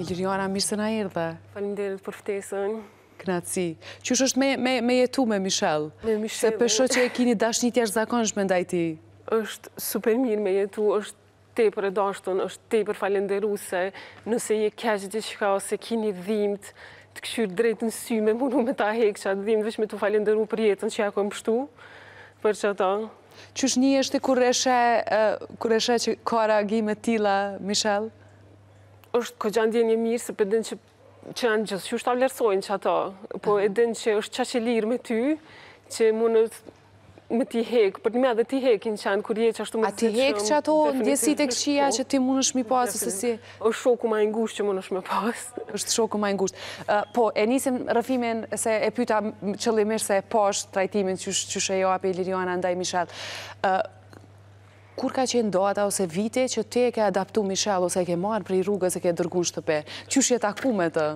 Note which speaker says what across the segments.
Speaker 1: Iliriana, mirë se na erdhe.
Speaker 2: Faleminderit për ftesën.
Speaker 1: Kënaqësi. Qysh është me me me jetu me Michelle?
Speaker 2: Me Michelle.
Speaker 1: Se po shoh që e kini dashni të jashtëzakonshme ndaj ti.
Speaker 2: Është super mirë me jetu, është tepër e dashtun, është tepër falenderuse, nëse je keq diçka ose ki dhimbtë, të kshyr drejt në sy me mundu me ta hekë qatë dhimbtë, veç me të falenderu për jetën që ja kom pshtu, për qata.
Speaker 1: Qysh nihesh ti kur e sheh, kur e sheh që ka reagime t'tilla, Michelle?
Speaker 2: është goxha ndjenjë e mirë, se pe din që që jo gjithçka, qysh ta vlerësojnë qato, po e din që është qaq e lidhne me ty, që mundë me ti hekë, përnime edhe ti hekin që janë, kur je që ashtu me
Speaker 1: të të shumë. A t'i hekë qato ndjesitë e këqija që ti mundesh m'i pasë, se si...
Speaker 2: është shoku ma i ngushtë që mundesh me pasë.
Speaker 1: është shoku ma i ngushtë. Po, e nisim rrëfimin se e pyta qëllimisht se e pashë trajtimin qysh ja jep Iliriana ndaj Michelle. Kur ka qenë data ose viti që ti e ke adaptu Michelle ose e ke marrë prej rrugës e ke dërgu në shtëpi? Qysh je taku me të?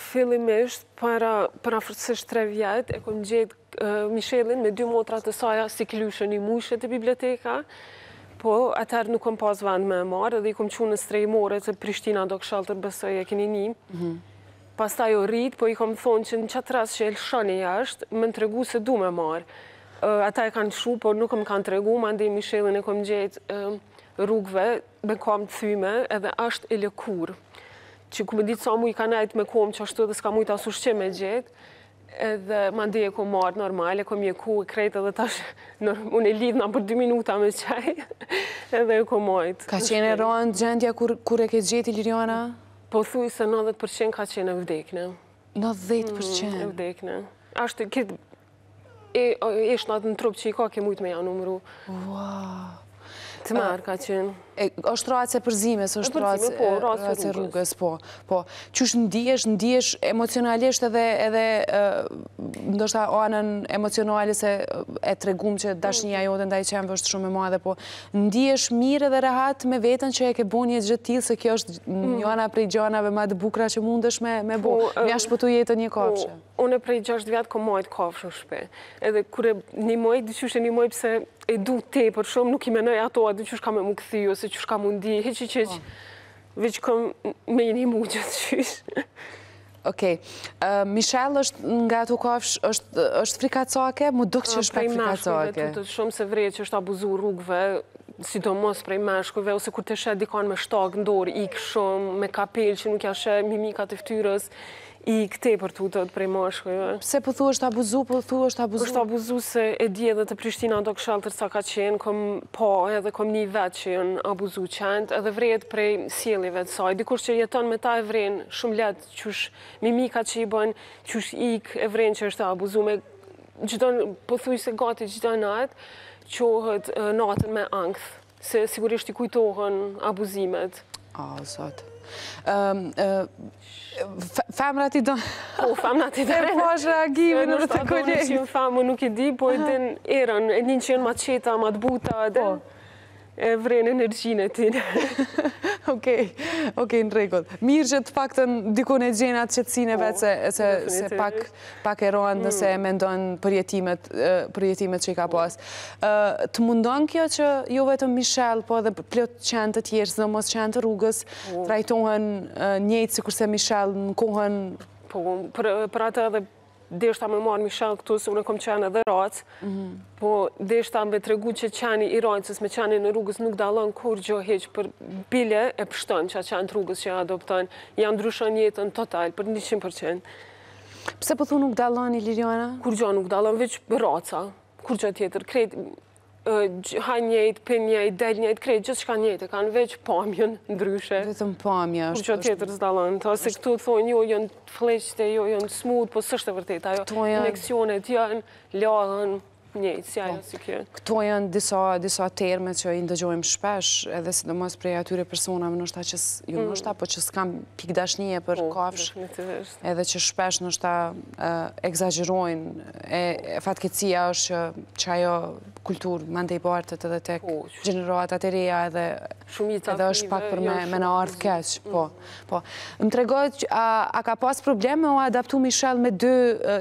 Speaker 2: Fillimisht, para përafërsisht tre vjet, e kom gjet Michelle-in me dy motra të saja si klyshë ni mujshe te biblioteka, po atëherë nuk kom pas vend me e marrë, edhe i kom çu në strehimore të Prishtina Dog Shelter besoj e keni ni. Pastaj o rrit po i kom thonë që në qatë rast që e lshoni jasht me m'tregu se du me marrë ata e kanë lshu po nuk m'kanë tregu mandej Mishellin e kom gjetë rrugëve me kamë t'thyme edhe asht e lëkur Që ku me ditë sa mujë ka nejtë me kamë qashtu edhe s'ka mujtë as ushqim me gjetë edhe mandej e kom marrë normal e kom mjeku e krejt edhe tash unë e lidhna për dy minuta me qaj edhe e kom majtë.
Speaker 1: Ka qenë e rëndë gjendja kur e ke gjetë Ilirjana?
Speaker 2: Pothuajse nëntëdhjetë për qind ka qenë e vdekne.
Speaker 1: Nëntëdhjetë
Speaker 2: për qind? E vdekne. Eshtnat, eshtnat në trup që i ka ke mujtë me ja numru.
Speaker 1: Wow.
Speaker 2: Të marë ka qenë.
Speaker 1: është racë e përzime, është racë e, po, rrugës. Po, po. Qysh ndihesh, ndihesh emocionalisht edhe, edhe ndoshta anën emocionale se e tregum që dashnia mm. jote ndaj qenve është shumë e madhe, po Ndihesh mirë dhe rehat me veten që e ke bo një gjë të tillë, se kjo është mm. njëna prej gjanave ma të bukra që mundesh me, me bo. Po, M'ia shpëtu jetën një kafshe.
Speaker 2: Po, unë prej 6 vjet kom majtë kafshë në shpi. Edhe kur e nimoj, dyqysh e nimoj për se e du tepër shumë, nuk i menoj ato, a qysh ka me ma kthy, ose qysh ka mundi, hiç, hiç, hiç. Po. Veç kom me i nimu gjithqysh.
Speaker 1: Okej, Michelle është nga ato kafshë, është frikacake, m'u duk që është pak frikacake.
Speaker 2: Prej mashkujve tutet shumë se vërej që është abuzu rrugve, sidomos prej mashkujve, ose kur ta sheh dikon me shtak në dorë, ik shumë, me kapel që nuk ja sheh mimikat e ftyrës, ik, tepër tutet prej mashkujve.
Speaker 1: Se pe po thu është abuzu, pe po thu është abuzu?
Speaker 2: është abuzu se e di edhe te Prishtina Dog Shelter sa ka qenë, kom Po, edhe kom ni vet që jon abuzu qen, edhe vrehet prej sjelljeve të saj. Dikush që jeton me ta e vren shumë let, qysh mimikat që i bën, qysh ik e vren që është e abuzu me çdo pothuaj se gati çdo natë qohët natën me ankth, se sigurisht i kujtohen abuzimet.
Speaker 1: O zot. Femrat i don...
Speaker 2: Po, femrat i don...
Speaker 1: E po është reagimi ndaj
Speaker 2: kolegëve. Nëse është femën, nuk e di, po e din erën, e din që janë ma t'qeta, ma të buta, e din po. e vren energjinë e tine.
Speaker 1: Okej, okej, në rregull. Mirë që të paktën dikun e gjen at qetësinë po, vet se pak... Pak e harron nëse i mendon përjetimet që i ka pas. Të mundon kjo që jo vetëm Michelle, po edhe plot qen të tjerë, sidomos qen të rrugës, trajtohen njëjtë sikurse Michelle në kohën...
Speaker 2: Po, për atë edhe deshta me marr Michelle këtu, se unë e kom qen edhe racë, mhm. po deshta me tregu që qeni i racës, me qenin e rrugës nuk dallon kurgjo hiç, po bile e pshton qat qen të rrugës që e adopton, ja ndryshon jetën total, për 100%.
Speaker 1: Pse po thu nuk dallon
Speaker 2: Ilirijana? Kurgjo nuk dallon veç raca. Kurgjo tjetër, krejt ha njejt, pin njejt, del njejt, krejt, gjithçka njejt e kanë veç pamjen ndryshe.
Speaker 1: Vetëm pamja
Speaker 2: është. Kurgjo tjetër s'dallon, tash se këtu thonë jo, janë flliqtë, jo, janë smut, po s'është e vërtetë ajo, ineksionet janë, lahen. Njëjtë, si ajo, si kjo.
Speaker 1: Këto janë disa terme që i ndëgjojmë shpesh, edhe sidomos prej atyre personave, noshta që, jo mm. noshta, po që s'kam pik dashnije për po, kafsh, edhe që shpesh noshta ekzagjerojnë, e fatkeqësia është që ajo kulturë mandej bartet edhe tek po, gjeneratat e reja edhe, edhe është pak për me, me na ardhë keq, po. Mm. Po, më trego, a ka pas problem me u adaptu Michelle me dy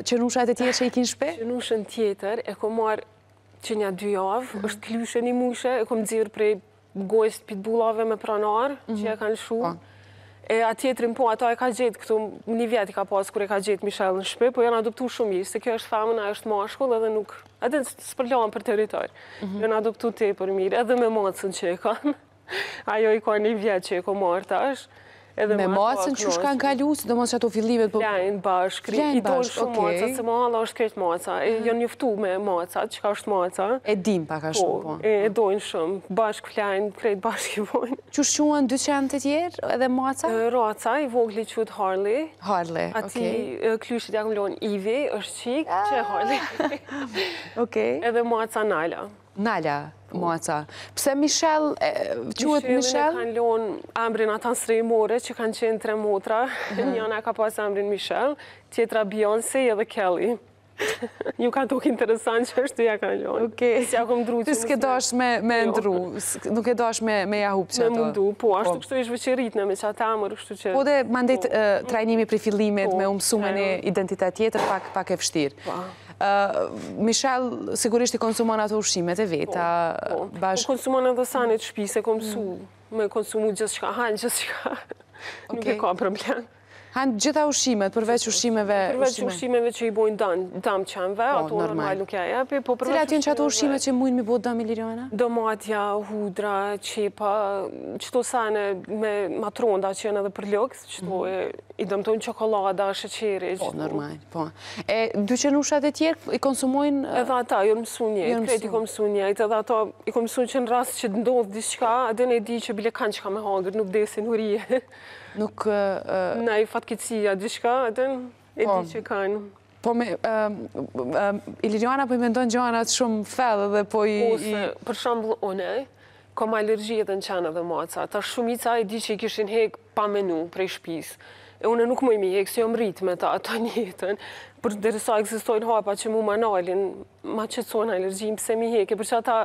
Speaker 1: qenushat e tjerë që i ki n'shpi?
Speaker 2: Qenushën tjetër e kom marr qe nja dy javë, mhm. është klyshe ni mujshe, e kom nxjerr prej gojës pitbullave me pronarë, që mhm. e kanë lshu. Po. E a tjetrin po, ata e ka gjet këtu, një vjet i ka pasë kur e ka gjet Michelle në shpi, po janë adoptu shumë i, se kjo është femën, ai është mashkull edhe nuk, edhe s'përlahen për territor, mhm. janë adoptu tepër mirë, edhe me macën që e kanë. Ajo i ka një vjet që e kom marrë tash.
Speaker 1: Me macën qysh kanë kalu, sidomos qato fillimet...
Speaker 2: Po- Flejnë bashkë, e dojnë shumë macën, se mahalla është krejt maca. Janë njoftu me maca, çka është maca.
Speaker 1: E dim pak a po, shumë, po.
Speaker 2: E dojnë shumë, bashkë flejnë, krejt bashkë i bojnë.
Speaker 1: Qysh quhen dy qentë e tjerë edhe maca?
Speaker 2: Raca, i vogli quhet Harley.
Speaker 1: Harley,
Speaker 2: okej. Atij klyshit ja kem lon Ivi, është qikë, ah. që Harley.
Speaker 1: Okej.
Speaker 2: Edhe maca Nala.
Speaker 1: Nala, Moca, pse Mishel quhet Mishel? Mishelin e
Speaker 2: kanë lonë emrin ata në strehimore që kanë qenë tre motra, njëna ka pas emrin Mishel, tjetra Beyonce edhe Kelly. Ju ka dok interesant qashtu ja kanë lonë.
Speaker 1: Oke, ti s'ke dash me, jo, ndrru, nuk kom dash me ja hup
Speaker 2: qato. Me mundu, po, ashtu po. veç ish rritun me qat emër, kështu që...
Speaker 1: Po edhe mandej po. trajnimi prej fillimit po, me u mësu me një identitet tjetër, pak e vështirë. Mishel, sigurisht i konsumon ato ushqimet e veta.
Speaker 2: Po, po. bashkë. Po konsumon edhe senet n'shpi, se e kom msu me konsumu gjithçka, han gjithçka. Nuk e ka problem.
Speaker 1: Han gjitha ushqimet, përveç ushqimeve...
Speaker 2: Përveç ushqimeve që i bojnë dam qenve,
Speaker 1: po,
Speaker 2: ato normal nuk ja jepi. Po,
Speaker 1: Cilat janë qato ushqime që mujnë m'i bo dam, Iliriana?
Speaker 2: Domatja, hudra, qepa, qëto sene ma t'randa që janë edhe për lëng. qëto i dëmtojnë çokollata, sheqeri, gjithë.
Speaker 1: Po, normal, po. E dy qenushat e tjerë i konsumojnë...
Speaker 2: Edhe ata, janë mësu njejt, krejt i kom mësu njejt, edhe ata i kom mësu që në rast që ndodh diçka, e di që bile kanë çka me hangër, nuk desin urije.
Speaker 1: Nuk...
Speaker 2: Naj fatkeqsi a diçka, edhe e, po, di që kanë.
Speaker 1: Po me, Iliriana po i mendon gjanat shumë thellë dhe po i...
Speaker 2: Ose, për shembull, une, kom alergji edhe në qenë edhe maca. Tash shumica e di që i kishin hek pa menu prej shpis, e une nuk muj m'i hek, se jam rrit me ta tan jetën, përderisa ekzistojnë hapa që mu ma nalin, ma qetësojnë alergjinë, pse m'i hek, e për qata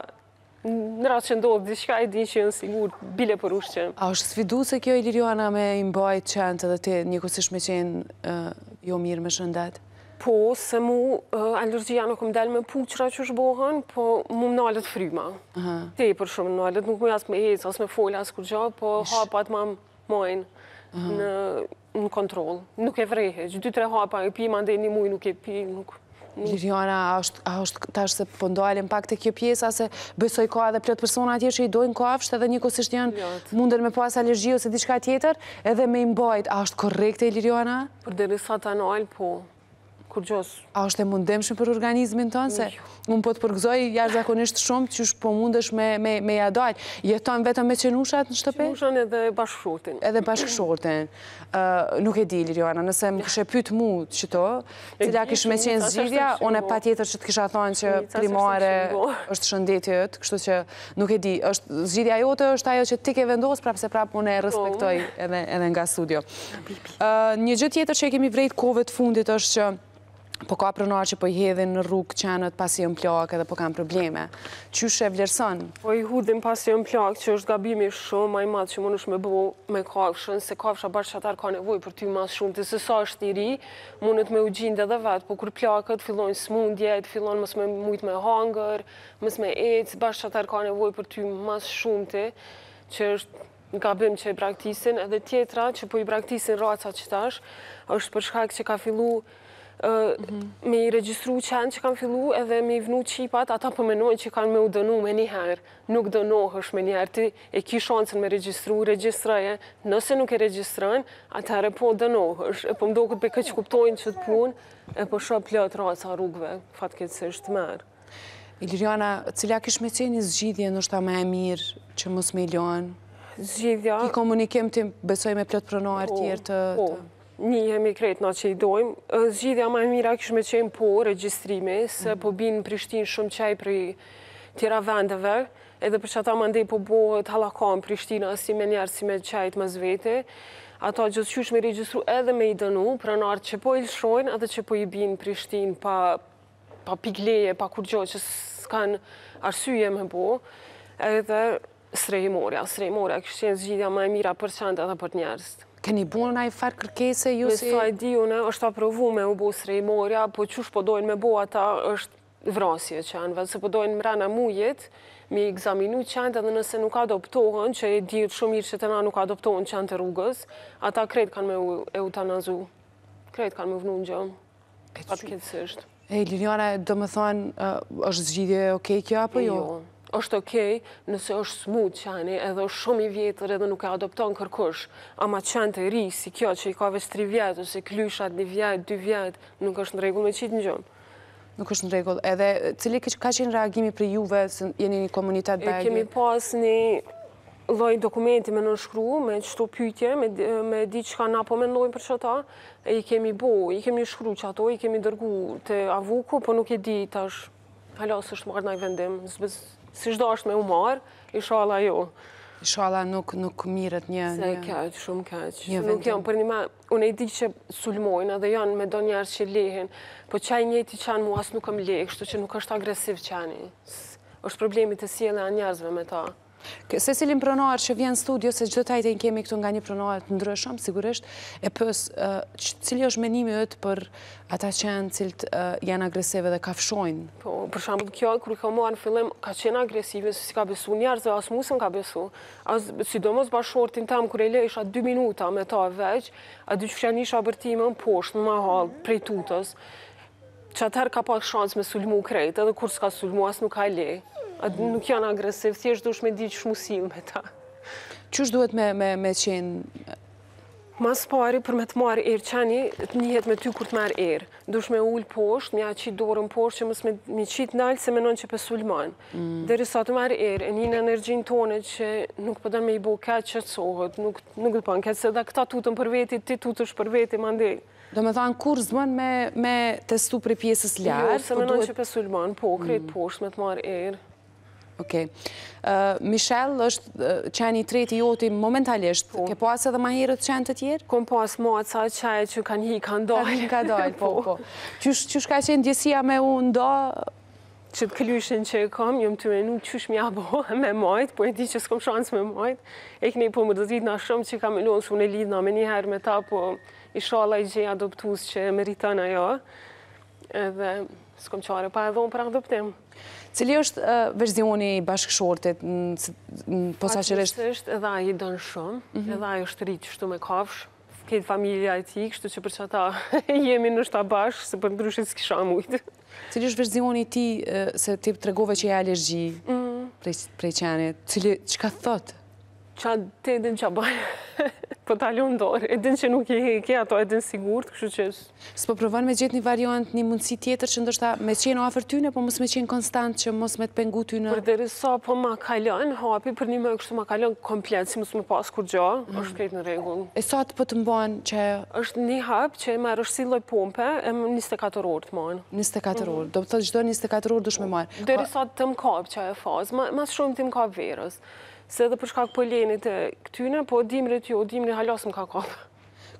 Speaker 2: në rast që ndodh diçka e di që janë sigurt, bile për ushqim.
Speaker 1: A është sfiduese kjo, Iliriana, me i mbajt qentë edhe ti njëkohësisht me qenë jo mirë me shëndet?
Speaker 2: Po, se mu alergjia nuk më del me puçrra qysh bohen, po mu më nalët fryma. Tepër shumë më nalët, nuk muj as me ecë, as me folë, as kurgjo, po hapat ma majnë në kontroll. Nuk e vërej, qe dy tre hapa e pi, mandej një muj nuk e pi, nuk...
Speaker 1: Iliriana, a është tash se po ndalemi po pak te kjo pjesa, se besoj ka edhe plot persona atje që i dojnë kafshët, edhe njëkohësisht janë munden me pas alergji ose diçka tjetër, edhe me i mbajt, a është korrekte,
Speaker 2: Iliriana? Përderisa ta nal, po, kurgjo s'.
Speaker 1: A është e mundimshme për organizmin tand, se unë po të përgëzoj jashtëzakonisht shumë, qysh po mundesh me ja dalë. Jeton vetëm me qenushat në shtëpi?
Speaker 2: Qenushat edhe bashkëshortin.
Speaker 1: Edhe bashkëshortin. Nuk e di, Iliriana, nëse më kishe pytë mu qëto, cila kish me qenë zgjidhja, unë patjetër që të kisha thanë që primare është shëndeti yt, kështu që... Nuk e di, është zgjidhja jote është ajo që ti ke vendosë, prapë se prapë unë e po. respektoj edhe nga studio. Një gjë tjetër që e kemi vrejt kohëve të fundit është që po ka pronarë që po i hedhin në rrugë qentë pasi janë plakë edhe po kanë probleme. Qysh e vlerëson?
Speaker 2: Po i hudhin pasi janë plakë që është gabimi shumë ma i madh që munesh me bo me kafshën, se kafsha bash qatëherë ka nevojë për ty ma s'shumti, se sa është i ri, mundet me u gjet edhe vetë, po kur plaket fillojnë smundjet, fillon mos me mujtë me hangër, Mos me ec, bash qatëherë ka nevojë për ty ma s'shumti, që është gabim që i braktisin, edhe tjetra që po i braktisin raca qetash, është për shkak që ka fillu mhm. me i regjistru qentë që kanë fillu edhe me i vnu çipat, ata po menojnë që kanë me u dënu menjëherë, nuk dënohesh menjëherë, ti e ki shansën me regjistru, regjistroje, nëse nuk e regjistron, atëherë po dënohesh, e po m'doket po e keqkuptojnë qët punë, e po sheh plot raca rrugve, fatkeqësisht.
Speaker 1: Ilirjana, cila kish me qenë një zgjidhje ndoshta ma e mirë që mos me i lonë?
Speaker 2: Zgjidhja...
Speaker 1: Ki komunikim ti besoj me plot pronarë po, tjerë të... Po,
Speaker 2: njihemi krejt na që i dojmë. Zgjidhja ma e mira kish me qenë po regjistrimi, se mhm. po binë në Prishtinë shumë qen prej tjera vendeve, edhe për qata mandej po bohet hallakamë në Prishtinë, si me njerëz, si me qentë mes vete. Ata gjithqysh me regjistru edhe me i dënu, pronarët që po i lëshojnë edhe që po i binë Prishtinë pa pa pikë leje, pa kurgjo që s'kanë arsye me bo, edhe strehimorja, strehimorja, kish qenë zgjidhja ma e mira për qentë edhe për njerëzit.
Speaker 1: Keni bo naj farë kërkese ju
Speaker 2: si... Me sa e di unë, është aprovu me u bo strehimorja, po qysh po dojnë me bo ata është vrasje e qenve, se po dojnë mrena mujit, m'i ekzaminu qentë edhe nëse nuk adoptohen, që e di shumë mirë që te na nuk adoptohen qentë e rrugës, ata krejt kanë me eutanazu, krejt kanë me vnu në gjumë. Fatkeqësisht.
Speaker 1: Ej, Ilirjana, do me thonë, është zgjidhje okej kjo apo jo? Jo,
Speaker 2: është okej nëse është smut qeni, edhe është shumë i vjetër edhe nuk e adopton kërkush, ama qentë e ri, si kjo që i ka veç 3 vjet, ose klyshat 1 vjet, 2 vjet, nuk është në rregull me qitë në gjumë.
Speaker 1: Nuk është në rregull, edhe cili ka qenë reagimi prej juve, se jeni një komunitet
Speaker 2: bajagi? E kemi pas një lloj dokumenti me nënshkru, me qëto pytje, me ditë çka na po mendojmë për qëta, e i kemi bo, i kemi shkru qato, i kemi dërgu te AVUK-u, po nuk e di tash, hala s'është marrë naj vendim, si shdo është me u marrë, ishalla jo.
Speaker 1: Ishalla nuk, nuk mirret një...
Speaker 2: Se keq, shumë keq. Një vendim. Nuk jam përnjime, unë e di që sulmojnë edhe janë me do njerëz që lehin, po qaj njëjti qen mu as nuk ëm leh, kështu që nuk është agresiv qeni. është problemi te sjellja e njerëzve me ta.
Speaker 1: Secilin pronar që vjen n'studio, se çdo t'ejten kemi këtu nga një pronar të ndryshëm, sigurisht, e pes, cili është menimi jot për ata qen cilët janë agresivë dhe kafshojnë?
Speaker 2: Po, për shembull, kjo, kur e kam marrë në fillim, ka qenë agresive, se s'i ka besu njerëz, edhe as mu s'um ka besu. As, sidomos bashkëshortin tem, kur e lejsha dy minuta me ta veç, ata dy, ja nijsha bërtimën, poshtë, në mahallë, prej tutës. Që atëherë ka pak shans me sulmu krejt, edhe kur s'ka sulmu, as nuk ka le. Nuk janë agresiv, thjesht dush me ditë qysh mu sill me ta.
Speaker 1: Qysh duhet me qenë?
Speaker 2: Ma s'pari, për me të marrë erë qeni, të njihet me ty kur të marrë erë. Dush me ulë poshtë, me ja qitë dorën poshtë, që mos me qitë nalt, se menon që pe sulmon. Mm. Derisa të marrë erë, e nin energjinë tone që nuk po don me i bo keq që të sohët, nuk të bon keq, se edhe këta tuten për veti, ti tutesh për veti,
Speaker 1: mandej. Domethanë kurrë s'bën me testu prej pjesës lartë?
Speaker 2: Jo, se po menon që pe sulmon, po, krejt mm. poshtë me të marrë erë.
Speaker 1: Ok. Michel është qeni i tretë i joti momentalisht. Po. Ke pas edhe ma herët qen të tjerë?
Speaker 2: Kom pas maca qe që kanë hi, kanë dalë.
Speaker 1: Kanë hi, kanë dalë, po, po. Qysh ka qenë ndjesia me u
Speaker 2: nda? Qët këlyshin që e kam, jem tu menu qysh me ia bo me majtë, po e di që s'kom shansë me majtë. E këni po mërzitna shumë që kam me lonë, se unë lidhna menjëherë me ta, po... Ishalla i gjej naj adoptues që e meriton ajo edhe s'kom çare pa e dhonë për adoptim.
Speaker 1: Cili është versioni i bashkëshortit posaçërisht?
Speaker 2: Faktisht edhe ai i don shumë, mhm. edhe ai është rritë shtu me kafshë, krejt familja e tij, kështu që për qata jemi ndoshta bashkë, se përndryshe s'kisha mujtë.
Speaker 1: Cili është versioni i tij se ti tregove që je alergjik mhm. prej qenit? Cili, çka thotë?
Speaker 2: Ça, ti e din ça bën. Po ta lën n'dorë. E din që nuk i heki ato, e din sigurt, kështu që
Speaker 1: është. S'po provon me gjet ni variant, ni mundësi tjetër që ndoshta me qenë afër tyne, po mos me qenë konstant që mos me të pengu
Speaker 2: ty në. Përderisa po ma kalon hapi, përnjëme kështu ma kalon komplet, si mos me pas kurgjo, është krejt në rregull.
Speaker 1: E sa të po të mban qajo.
Speaker 2: Është ni hap që e merr është si lloj pompe, e njëzet e katër orë të mban.
Speaker 1: Njëzet e katër orë, do të thotë çdo njëzet e katër orë dush me
Speaker 2: marr. Derisa të më kap qajo fazë, ma shumti më kap verës. Se edhe për shkak polenit e këtyne, po dimrit jo, dimri hala s'më ka kapë.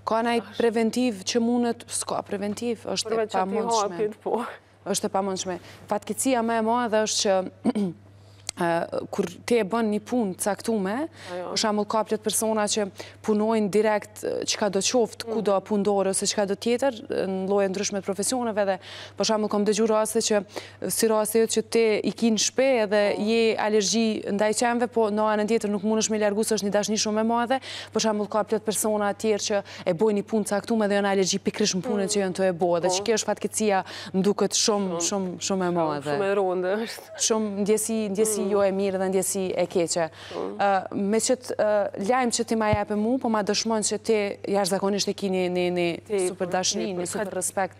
Speaker 1: Ka naj preventiv që mundet, s'ka preventiv, është e pamundshme.
Speaker 2: Po.
Speaker 1: është e pamundshme. Fatkeqsia më e madhe është që kur ti e bën një punë t'caktume, për shembull ka plot persona që punojnë direkt çkado qoftë, ku mm. do punë dore ose çkado tjetër, në lloje t'ndryshme t'profesioneve dhe për shembull kom dëgju raste që si rasti jot që ti i ki në shpi edhe po. je alergjik ndaj qenve, po në anën tjetër nuk mundesh me i largu se është një dashni shumë e madhe, për shembull ka plot persona tjerë që e bojnë një punë t'caktume dhe janë alergjik pikërisht në punën mm. që janë tu e bo, dhe po. qekjo është fatkeqsia më duket shumë, shumë, shumë e madhe.
Speaker 2: Shumë e rondë
Speaker 1: është. Shumë ndjesi, ndjesi mm. jo e mirë dhe ndjesi e keqe. Mm. Me qëtë lajm që ti ma jep mu, po ma dëshmon që ti jashtëzakonisht e ki një super dashni, një super respekt.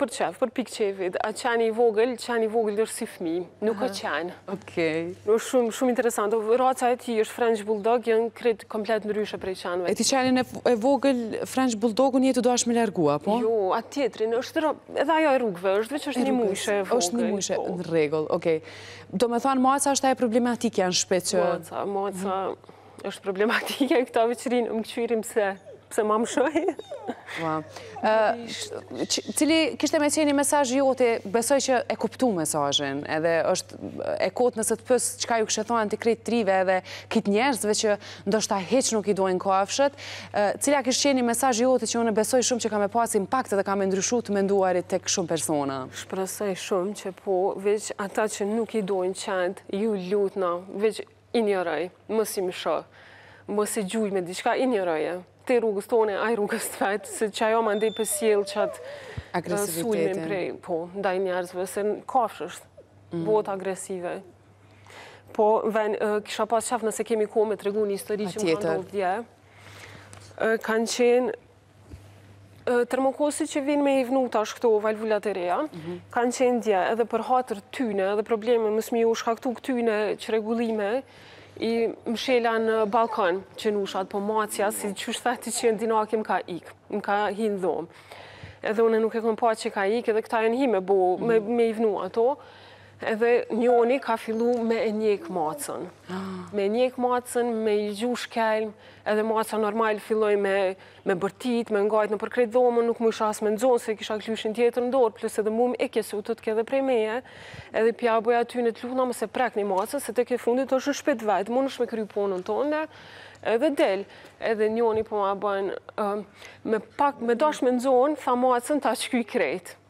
Speaker 2: Për qef, për pikë qefit. A qeni i vogël, qeni i vogël është si fmi. Nuk a qen.
Speaker 1: Okej.
Speaker 2: Është shumë, shumë interesant. Raca e tij është French Bulldog, janë krejt komplet ndryshe prej qenve.
Speaker 1: E ti qenin e vogël French Bulldogun je tu dashtë me largu, a po?
Speaker 2: Jo, atë tjetrin, është edhe ajo e rrugve, është veç është njëmujshe e vogël.
Speaker 1: është njëmujshe, po. në rregull, okej. Do me thanë, maca është problematikja në shpi që...
Speaker 2: Maca, maca... është problematike këta veç rrinë më kqyrin se pse ma më shoj.
Speaker 1: Cili kishte me qenë mesazhi joti, besoj që e kuptum mesazhin, edhe është e kotë nëse të pys çka ju kishe thonë anti krejt trive edhe kitë njerëzve që ndoshta hiç nuk i dojnë kafshët, cila kishte qenë mesazhi joti që unë besoj shumë që ka me pas impakt edhe ka me ndryshu të menduarit te shumë persona?
Speaker 2: Shpresoj shumë që po, veç ata që nuk i dojnë qentë, ju lutna, veç Injoroji. Mos i msho. Mos e gjuj me diçka, injoroje. Ti rrugës tonde, ai rrugës të vet, se qajo mandej po e sjell qat sulmin prej, po, ndaj njerëzve, se kafshë është, bëhet agresive. Po, ven, kisha pas qef nëse kemi kohë me tregu një histori që më ka ndodhë dje. Kanë qenë Termokosi që vijnë me i vnu tash këto valvulat e reja, mhm. kanë qenë dje edhe për hatër tyne edhe probleme mos me iu shkaktu këtyne që rregullime i mshela në ballkon qenushat, po macja siç është që janë dinake më ka ikë, më ka hi në dhomë. Edhe une nuk e kom pa që ka ikë edhe këta janë hi me bo, me mhm. i vnu ato. Edhe njoni ka fillu me e njek macën. Me e njek macën, me i gju shkelm, edhe maca normal filloi me me bërtit, me ngajt nëpër krejt dhomën, nuk mujsha as me e nxon, se kisha klyshin tjetër në dorë, plus edhe mu më ikke, se u tutke edhe prej meje, edhe po ja bëj atyne të lutna, mos e prekni macën, se tek e fundit është në shpi të vet, munesh me kry punën tënde, edhe del, edhe njoni po ma bën, me pak, me dasht me e nxon, tha macën, ta shkyj krejt.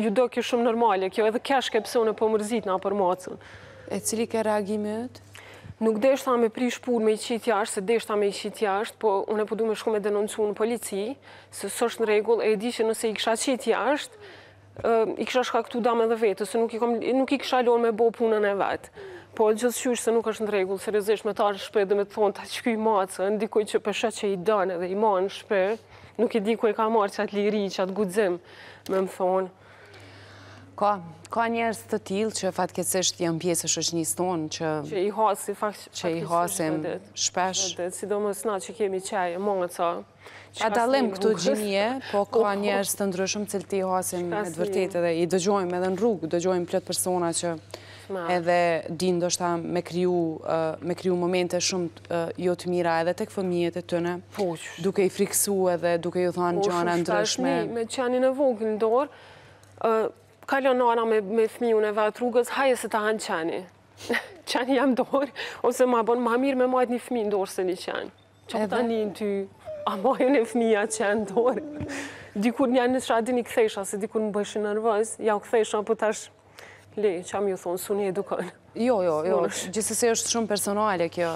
Speaker 2: Iu dok kjo shumë normale, kjo edhe keshke pse unë po mërzitna për macën.
Speaker 1: E cili ke reagimi yt?
Speaker 2: Nuk deshta me prish punë me i qitë jashtë, se deshta me i qitë jashtë, po unë e po du me shku me denoncu në polici, se s'është në rregull, e di që nëse i kisha qitë jashtë, i kisha shkaktu dam edhe vetes, se nuk i kisha lonë me bo punën e vet. Po gjithqysh se nuk është në rregull, seriozisht me t'ardhë në shpi edhe me thonë ta shkyj macën, dikujt që po e sheh që i don edhe i man në shpi, Nuk e di ku e ka marrë qat liri, qat guxim, me më thonë.
Speaker 1: Ka, ka njerëz të tillë që fatkeqësisht janë pjesë e shoqnisë tonë që...
Speaker 2: Që i hasi, fatkeqësisht
Speaker 1: që i hasim, shpesh.
Speaker 2: Sidomos na që kemi qej, maca.
Speaker 1: Pa dallim këtu gjinie, po ka po, po. njerëz të ndryshëm cilët i hasim e vërtetë dhe i dëgjojmë edhe në rrugë, dëgjojmë plot persona që edhe di ndoshta me kriju, me kriju momente shumë jo të mira edhe tek fëmijët e tyne, po, duke i friksu edhe duke ju thanë po, gjana ndryshme.
Speaker 2: Me qeni të vogël në dorë, kalon nana me, me fëmijën e vet rrugës, hajde se të han qeni. qeni n'dorë, ose ma bon, ma mirë me majt një fëmi në dorë se një qen. Qa tani ty, a ban fëmija qen n'dorë. Dikur një n'shkallë ju kthesha, se dikur më bojshin nervoz, ja u kthesha, po tash, le, çka me ju thonë, s'un i edukon.
Speaker 1: Jo, jo, jo, gjithsesi është shumë personale kjo,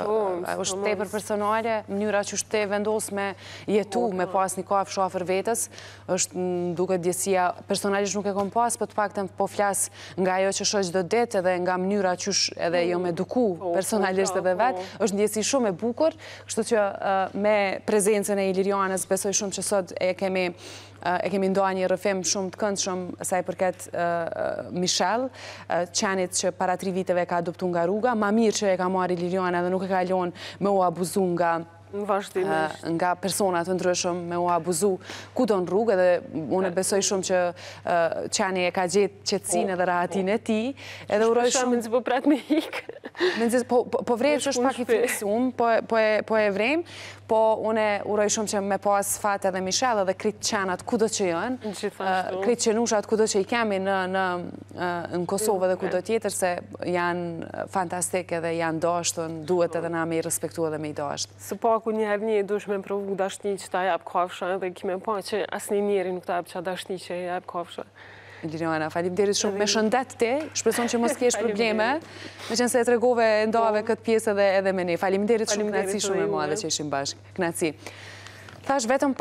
Speaker 1: është tepër personale, mënyra qysh te vendos me jetu, me pas një kafshë afër vetes, është më duket ndjesia, personalisht nuk e kom pas, por po të paktën po flas nga ajo që shoh çdo ditë edhe nga mënyra qysh edhe jo me duku po, po, personalisht edhe vetë, është ndjesi shumë e bukur, kështu që me prezencën e Ilirianës besoj shumë që sot e kemi e kemi nda një rrëfim shumë të këndshëm sa i përket Michel, qenit që para tri viteve e ka adoptu nga rruga, ma mirë që e ka marrë Iliriana dhe nuk e ka lonë me u abuzu nga nga persona të ndryshëm me u abuzu kudo në rrugë dhe unë besoj shumë që qeni e ka gjet qetësinë dhe rahatinë e tij
Speaker 2: edhe uroj shumë në zë po pret me ikë në zë
Speaker 1: po, po, po vrej që është pak i frikësum po, po, po e vrejmë po unë uroj shumë që me pas fat edhe Michelle edhe krejt qentë kudo që janë krejt qenushat kudo që i kemi në, në, në Kosovë edhe kudo tjetër se janë fantastikë edhe janë të dashtun, duhet edhe na me i respektu edhe me i dashtë.
Speaker 2: Së paku një herë një dush me provu dashninë që ta jep kafsha edhe ki me pa që asnjë njeri nuk ta jep qat dashni që e jep
Speaker 1: kafsha. Iliriana, faleminderit shumë, me shëndet ti, shpresoj që mos kesh probleme, meqenëse e tregove, ndave po. këtë pjesë edhe me ne. Faleminderit shumë, knaqsi shumë e madhe që ishim bashkë. Knaqsi. Thash vetëm